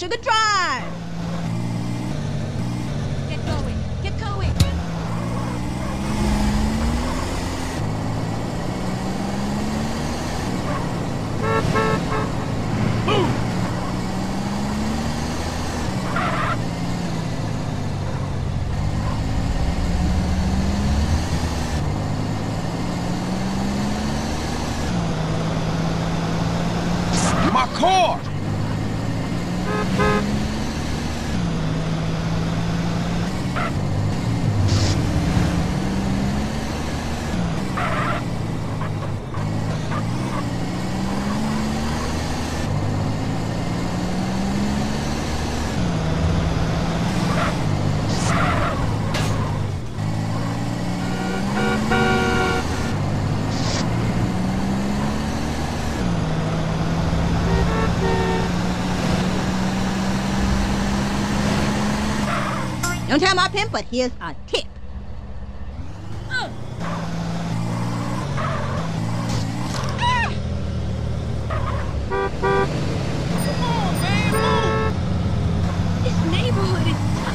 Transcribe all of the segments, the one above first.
Sugar Drive! Get going. Get going. My car! Don't tell my pimp, but here's a tip.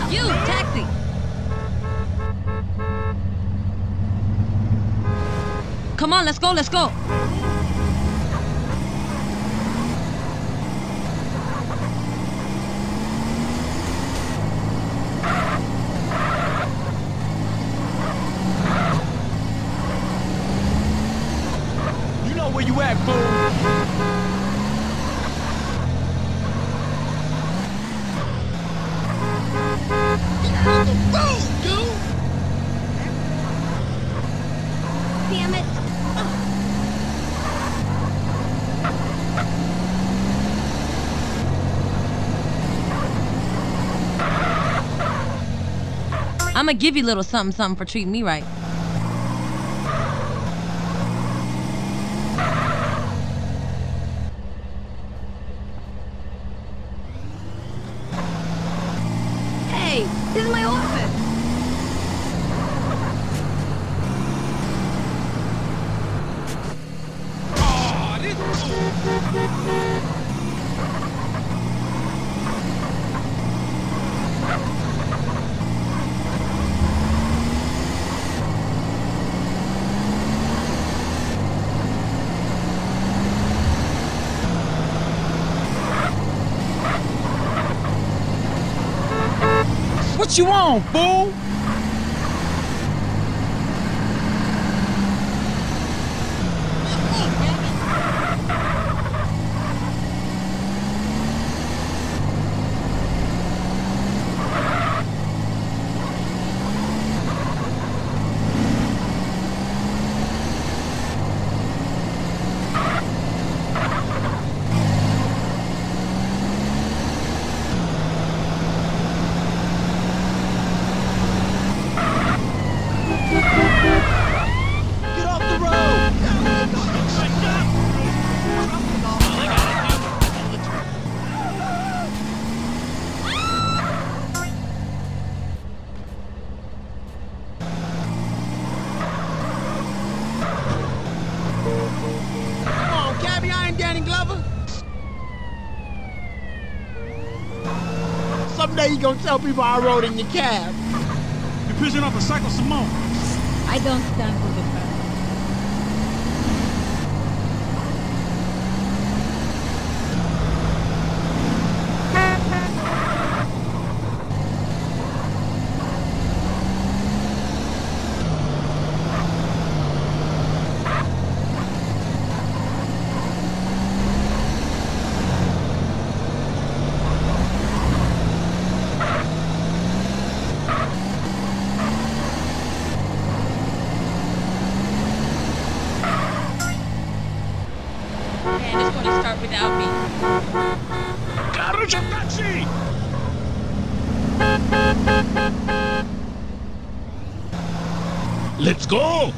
You, taxi. Come on, let's go, let's go. You know where you at, fool? Damn it. I'ma give you a little something something for treating me right. Hey, this is my office. Aw, this What you want, fool? Get off the road! Come on, Cabby, I ain't Danny Glover. Someday you gonna tell people I rode in your cab. You're pissing off a Psycho Simone. I don't stand for this. Gonna start without me. Carro taxi! Let's go!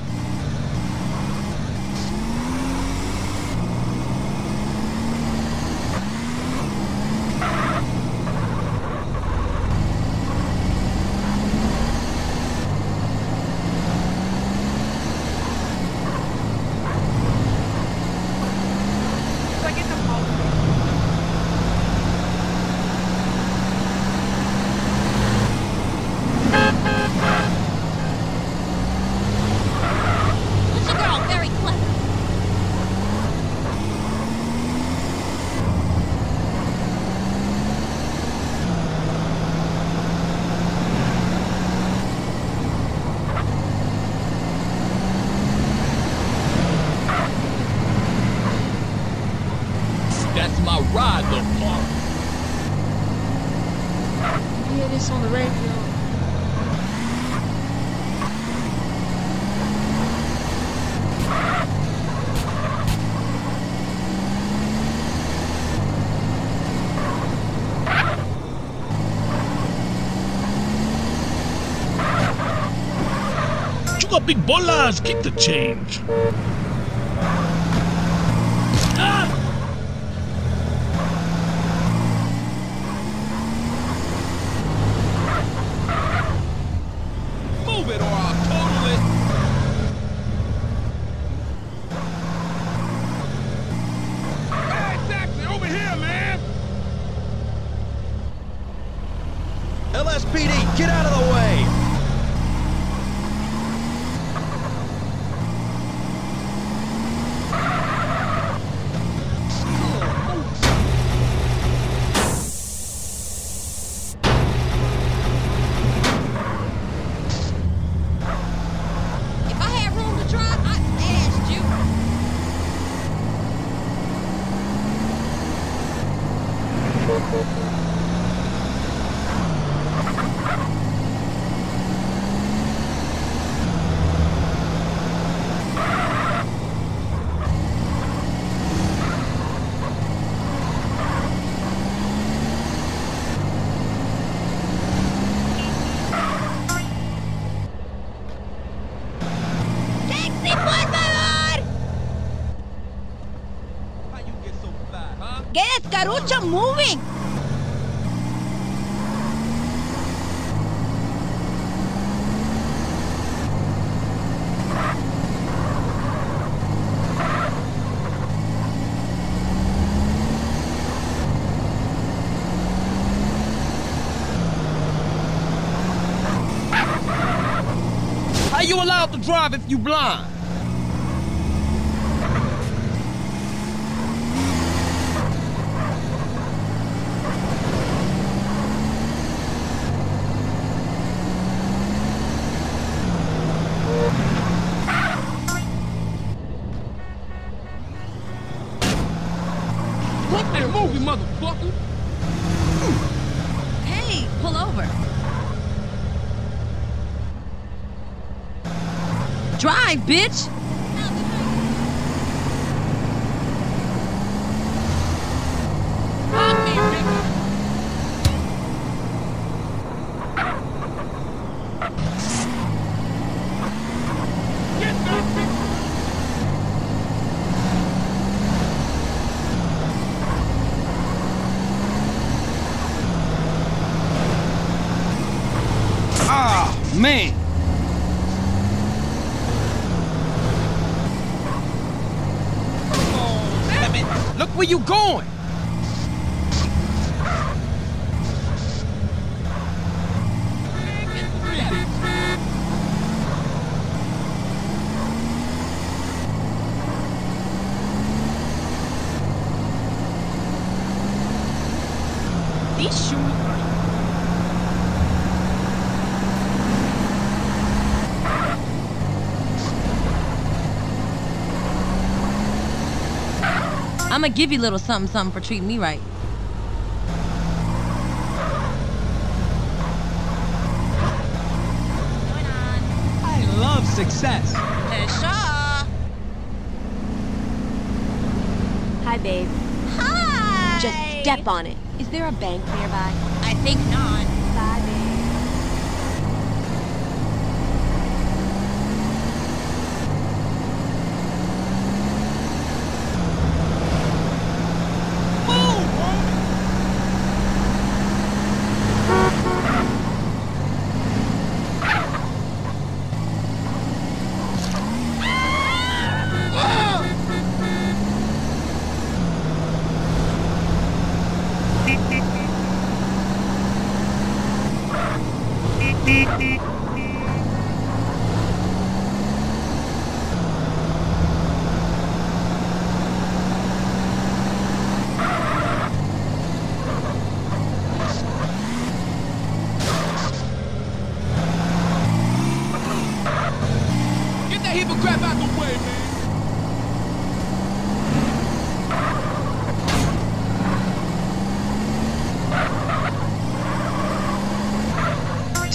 Big bolas. Keep the change. Move it or I'll total it. Hey, over here, man. LSPD, get out of the way! If I had room to drive, I'd ask you. Taxi, por favor! How you get so fat, huh? Get Carucho moving! How you allowed to drive if you blind? What that movie, motherfucker? Hey, pull over. Drive, bitch! Ah, man. Oh, damn it. Look where you going. These I'ma give you a little something something for treating me right. I love success. Shaw. Hi, babe. Hi. Just step on it. Is there a bank nearby? I think not.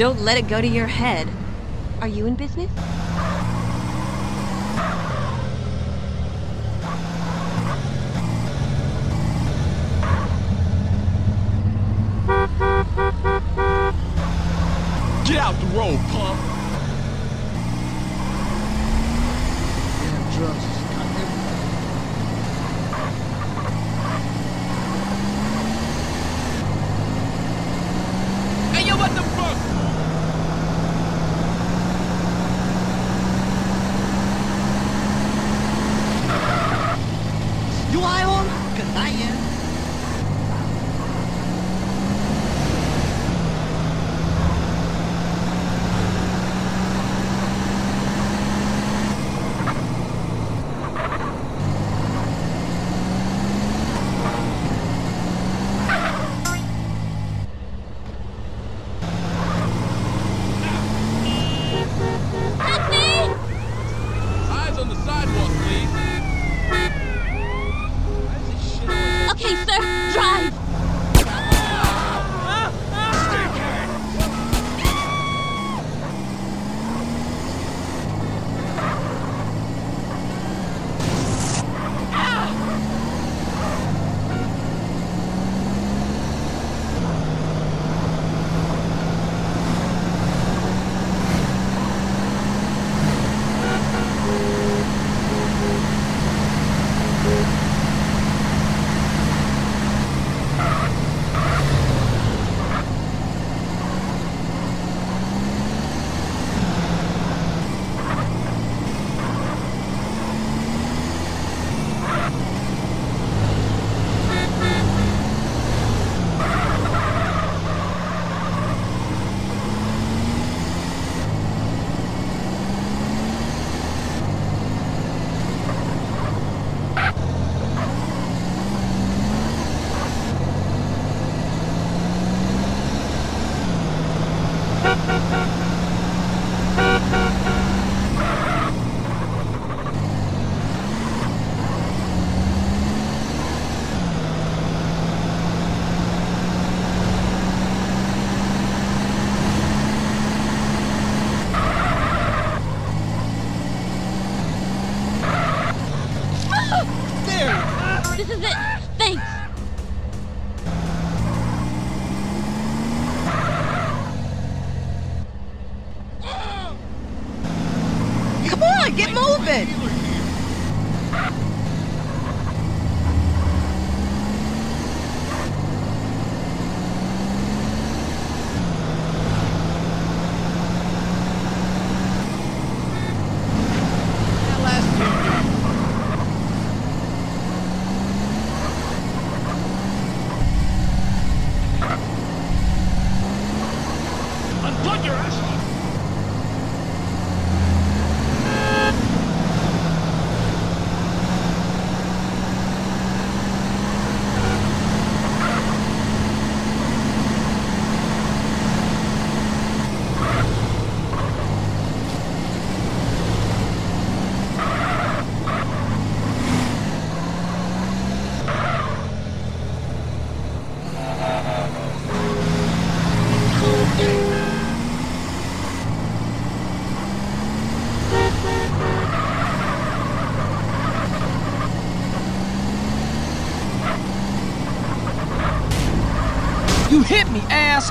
Don't let it go to your head. Are you in business? Get out the road, punk. Damn drugs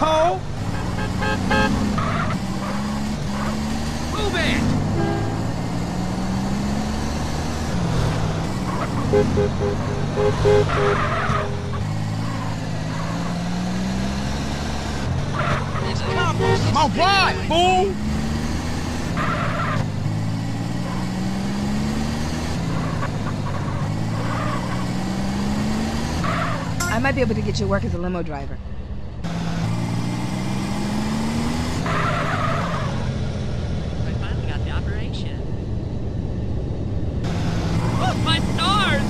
asshole! Move it! My ride, fool! I might be able to get you work as a limo driver. I finally got the operation. Oh, my stars!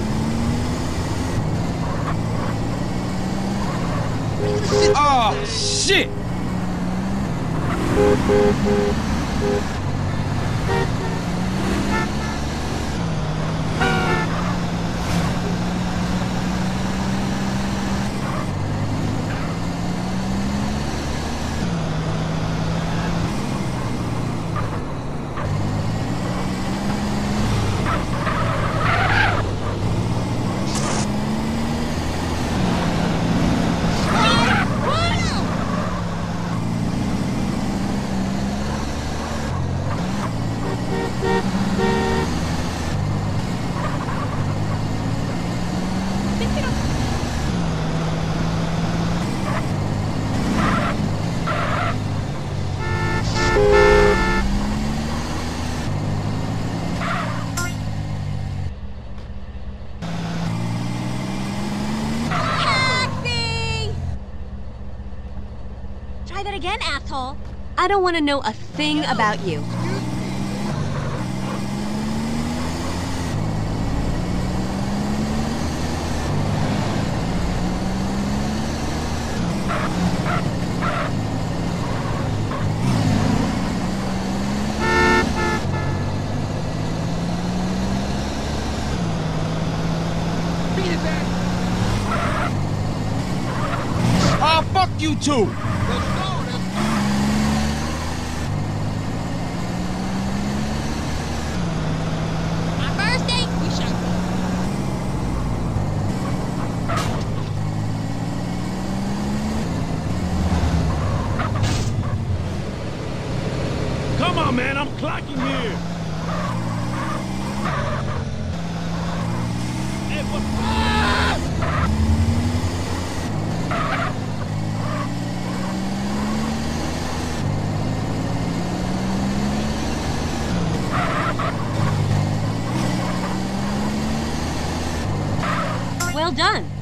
Oh, shit! again, asshole. I don't want to know a thing about you. Ah, you two! Well done.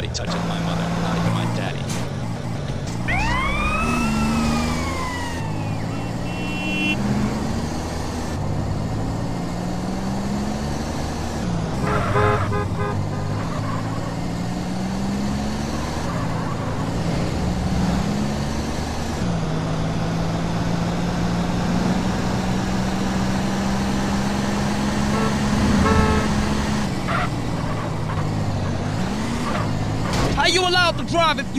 nobody touches my money. driving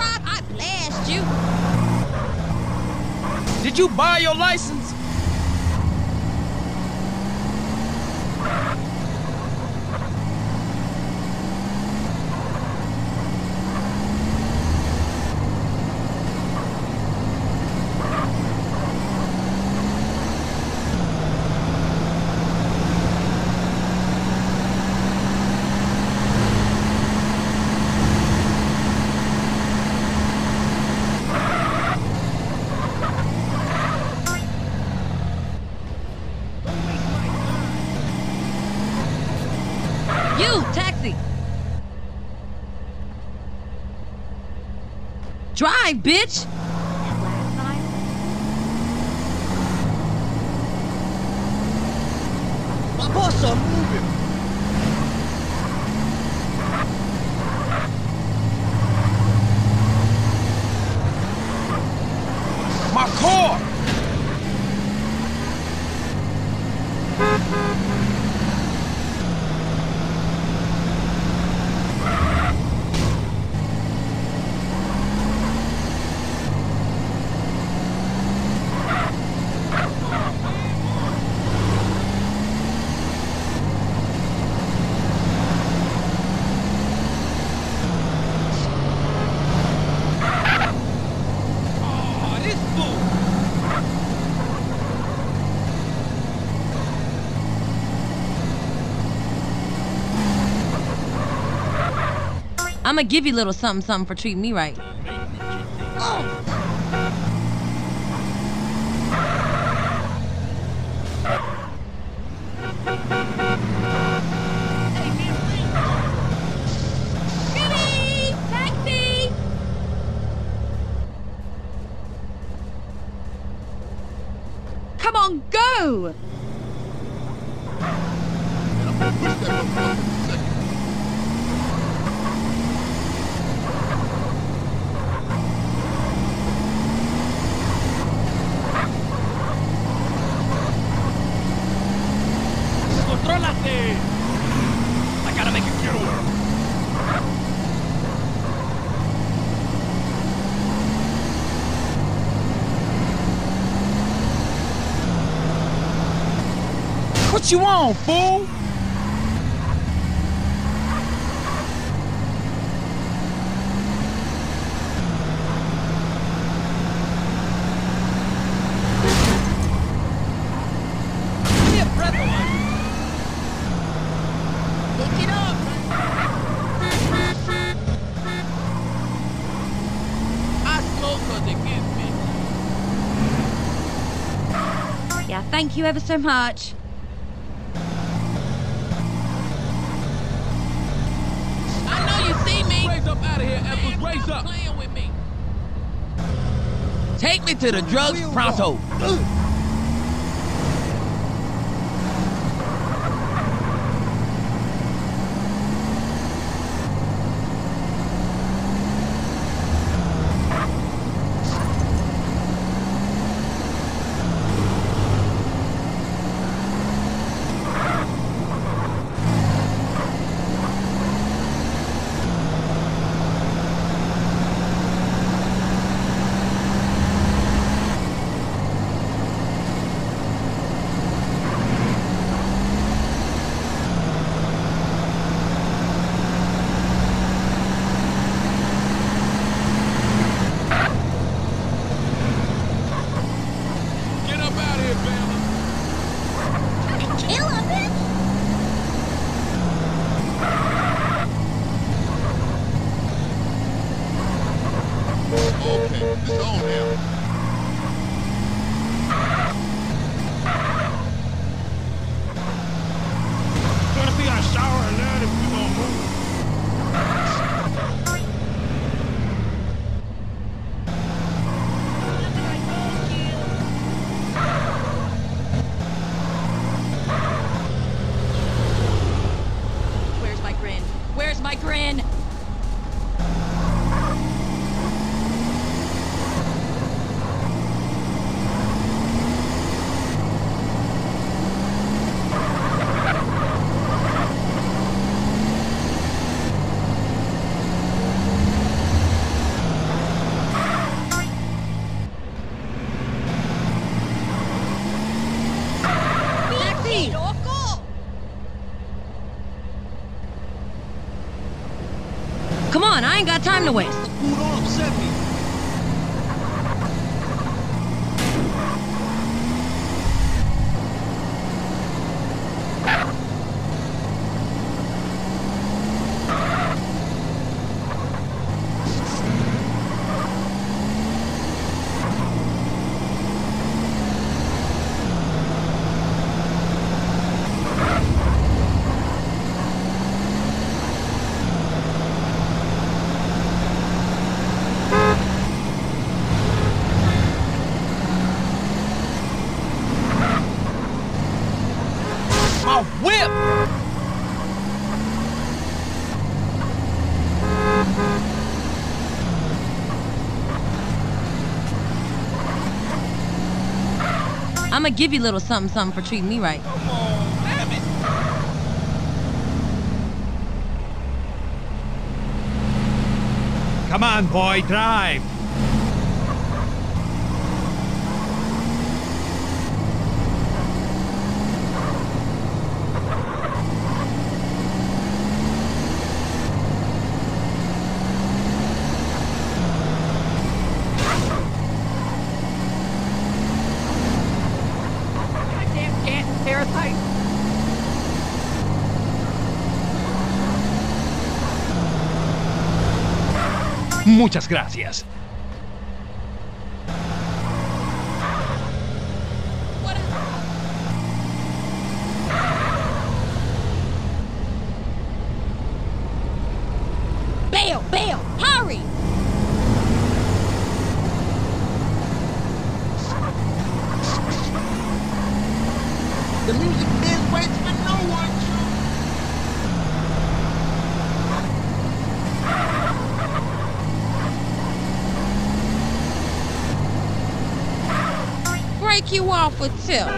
I'd blast you. Did you buy your license? You, taxi! Drive, bitch! My boss are moving. My car! Oh, this fool! I'ma give you a little something something for treating me right. Billy! Taxi! Come on, go! ¡Contrólate! I gotta make a getaway. What you on, fool? Give me a breathalyzer. Pick it up. I smoke 'cause it gives me. Yeah, thank you ever so much. Take me to the drugs pronto. Get up out of here, Bama. Kill a bitch. Okay, it's on now. Gonna be a shower and that if we gonna move. I ain't got time to waste. Fool, don't upset me. My whip! I'ma give you a little something something for treating me right. Come on, damn it. Come on, boy, drive. Muchas gracias. Break you